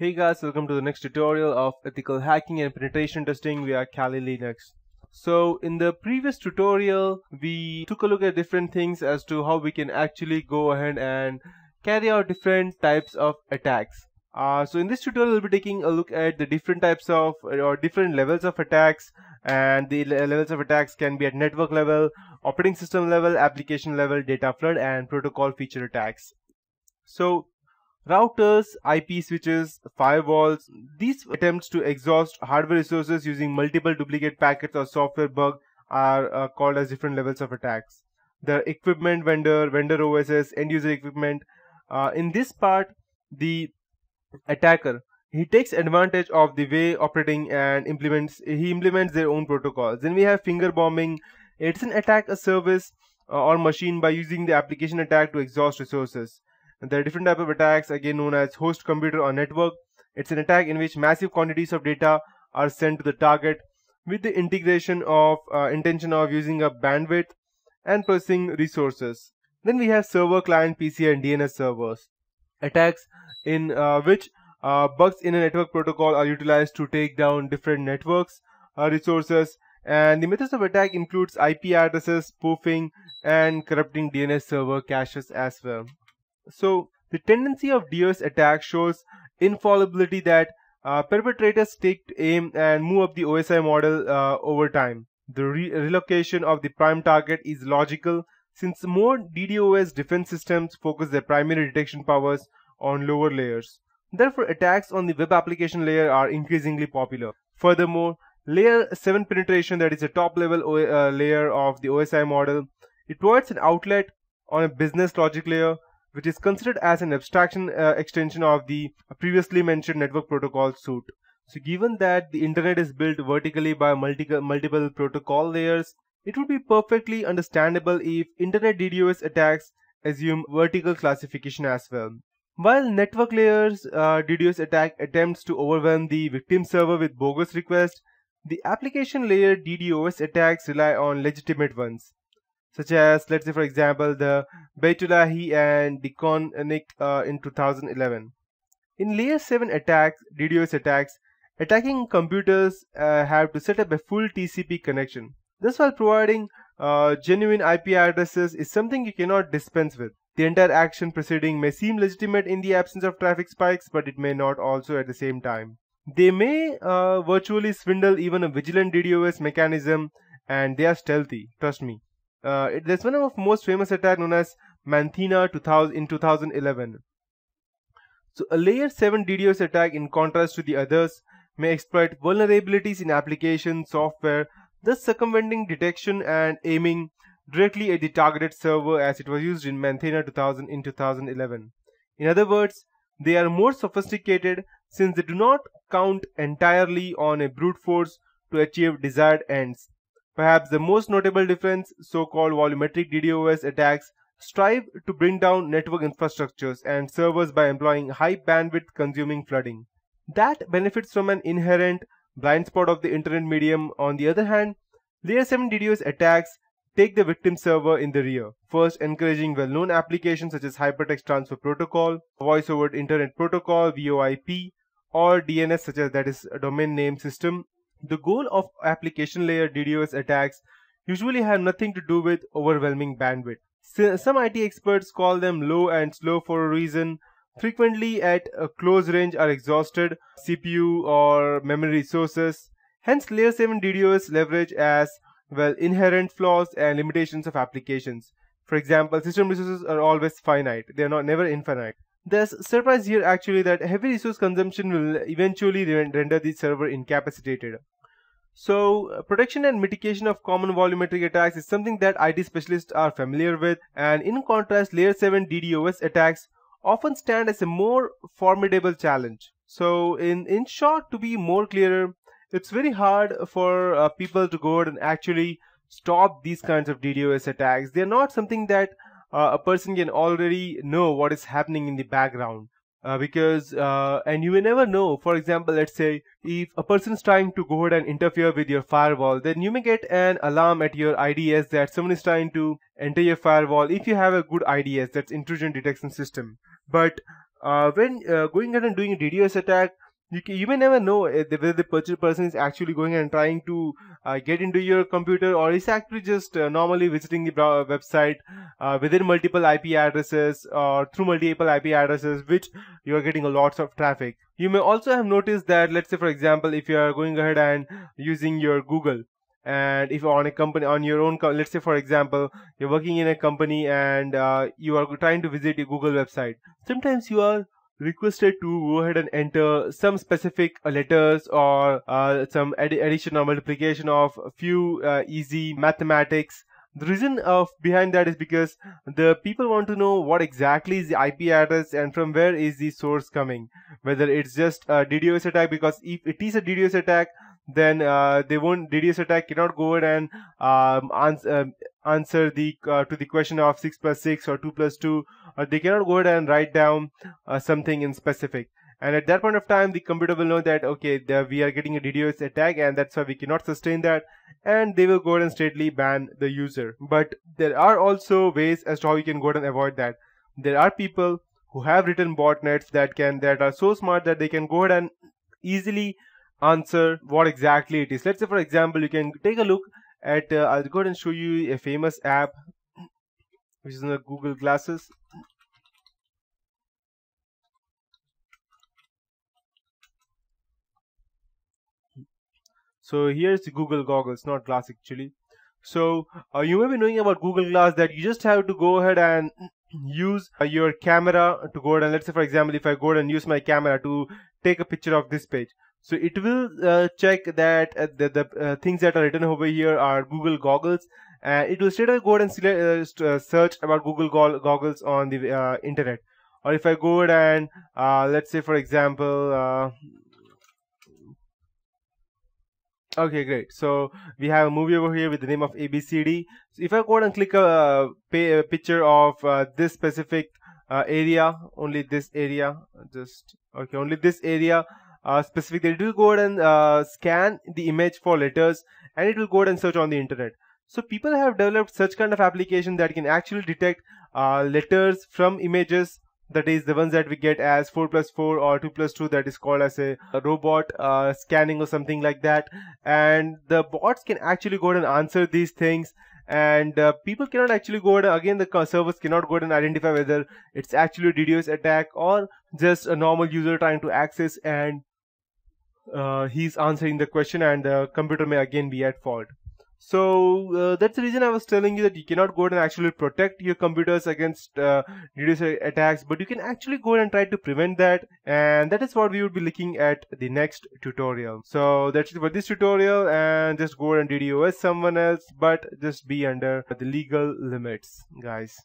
Hey guys, welcome to the next tutorial of ethical hacking and penetration testing via Kali Linux. So in the previous tutorial, we took a look at different things as to how we can actually go ahead and carry out different types of attacks. Uh, so in this tutorial, we'll be taking a look at the different types of or different levels of attacks and the levels of attacks can be at network level, operating system level, application level, data flood and protocol feature attacks. So Routers, IP switches, firewalls, these attempts to exhaust hardware resources using multiple duplicate packets or software bug are uh, called as different levels of attacks. The equipment vendor, vendor OSS, end user equipment. Uh, in this part, the attacker he takes advantage of the way operating and implements he implements their own protocols. Then we have finger bombing. It's an attack a service uh, or machine by using the application attack to exhaust resources. There are different type of attacks, again known as host computer or network. It's an attack in which massive quantities of data are sent to the target with the integration of uh, intention of using up bandwidth and processing resources. Then we have server client PC and DNS servers. Attacks in uh, which uh, bugs in a network protocol are utilized to take down different networks uh, resources and the methods of attack includes IP addresses, spoofing and corrupting DNS server caches as well. So the tendency of DOS attack shows infallibility that uh, perpetrators take aim and move up the OSI model uh, over time. The re relocation of the prime target is logical since more DDoS defense systems focus their primary detection powers on lower layers. Therefore, attacks on the web application layer are increasingly popular. Furthermore, layer 7 penetration that is a top level uh, layer of the OSI model, it provides an outlet on a business logic layer which is considered as an abstraction uh, extension of the previously mentioned network protocol suite. So given that the internet is built vertically by multi multiple protocol layers, it would be perfectly understandable if internet DDoS attacks assume vertical classification as well. While network layers uh, DDoS attack attempts to overwhelm the victim server with bogus requests, the application layer DDoS attacks rely on legitimate ones such as let's say for example the Beytulahi and Deconic uh, in 2011. In layer 7 attacks, DDoS attacks, attacking computers uh, have to set up a full TCP connection. This while providing uh, genuine IP addresses is something you cannot dispense with. The entire action proceeding may seem legitimate in the absence of traffic spikes, but it may not also at the same time. They may uh, virtually swindle even a vigilant DDoS mechanism and they are stealthy, trust me. Uh, it, there's one of most famous attack known as Manthina 2000 in 2011. So a layer 7 DDoS attack in contrast to the others may exploit vulnerabilities in application software thus circumventing detection and aiming directly at the targeted server as it was used in Manthina 2000 in 2011. In other words, they are more sophisticated since they do not count entirely on a brute force to achieve desired ends. Perhaps the most notable difference, so-called volumetric DDoS attacks strive to bring down network infrastructures and servers by employing high bandwidth consuming flooding. That benefits from an inherent blind spot of the internet medium. On the other hand, layer 7 DDoS attacks take the victim server in the rear, first encouraging well-known applications such as Hypertext Transfer Protocol, Voice over Internet Protocol, VoIP, or DNS such as that is a domain name system the goal of application layer DDoS attacks usually have nothing to do with overwhelming bandwidth. Some IT experts call them low and slow for a reason. Frequently at a close range are exhausted CPU or memory resources. Hence layer 7 DDoS leverage as well inherent flaws and limitations of applications. For example, system resources are always finite. They are not never infinite. There's surprise here actually that heavy resource consumption will eventually render the server incapacitated. So uh, protection and mitigation of common volumetric attacks is something that IT specialists are familiar with and in contrast layer 7 DDoS attacks often stand as a more formidable challenge. So in, in short to be more clearer, it's very hard for uh, people to go out and actually stop these kinds of DDoS attacks. They're not something that uh, a person can already know what is happening in the background. Uh, because uh, and you may never know for example let's say if a person is trying to go ahead and interfere with your firewall then you may get an alarm at your IDS that someone is trying to enter your firewall if you have a good IDS that's intrusion detection system but uh, when uh, going ahead and doing a DDoS attack, you, can, you may never know whether the person is actually going and trying to uh, get into your computer or is actually just uh, normally visiting the website uh, within multiple IP addresses or through multiple IP addresses which you are getting a lots of traffic. You may also have noticed that let's say for example if you are going ahead and using your Google and if on a company on your own let's say for example you're working in a company and uh, you are trying to visit your google website sometimes you are requested to go ahead and enter some specific letters or uh, some ad addition or multiplication of a few uh, easy mathematics the reason of behind that is because the people want to know what exactly is the IP address and from where is the source coming. Whether it's just a DDoS attack because if it is a DDoS attack, then uh, they won't DDoS attack cannot go ahead and um, answer, uh, answer the uh, to the question of 6 plus 6 or 2 plus 2 or they cannot go ahead and write down uh, something in specific. And at that point of time the computer will know that okay the, we are getting a DDoS attack and that's why we cannot sustain that. And they will go ahead and straightly ban the user. But there are also ways as to how you can go ahead and avoid that. There are people who have written botnets that can that are so smart that they can go ahead and easily answer what exactly it is. Let's say for example, you can take a look at, uh, I'll go ahead and show you a famous app which is in the Google Glasses. So here's the Google goggles, not glass actually. So uh, you may be knowing about Google Glass that you just have to go ahead and use uh, your camera to go ahead and let's say for example if I go ahead and use my camera to take a picture of this page so it will uh, check that uh, the, the uh, things that are written over here are Google goggles. and it will straight away go ahead and select, uh, uh, search about Google go goggles on the uh, internet. Or if I go ahead and let's say for example, Okay, great. So we have a movie over here with the name of ABCD. So if I go and click a, a picture of uh, this specific uh, area, only this area, just okay, only this area, uh, specifically it will go ahead and uh, scan the image for letters and it will go ahead and search on the internet. So people have developed such kind of application that can actually detect uh, letters from images. That is the ones that we get as 4 plus 4 or 2 plus 2 that is called as a, robot uh, scanning or something like that. And the bots can actually go ahead and answer these things. And uh, people cannot actually go ahead again the servers cannot go ahead and identify whether it's actually a DDoS attack or just a normal user trying to access and uh, he's answering the question and the computer may again be at fault. So uh, that's the reason I was telling you that you cannot go and actually protect your computers against uh, attacks, but you can actually go and try to prevent that. And that is what we would be looking at the next tutorial. So that's it for this tutorial and just go and DDoS someone else, but just be under the legal limits, guys.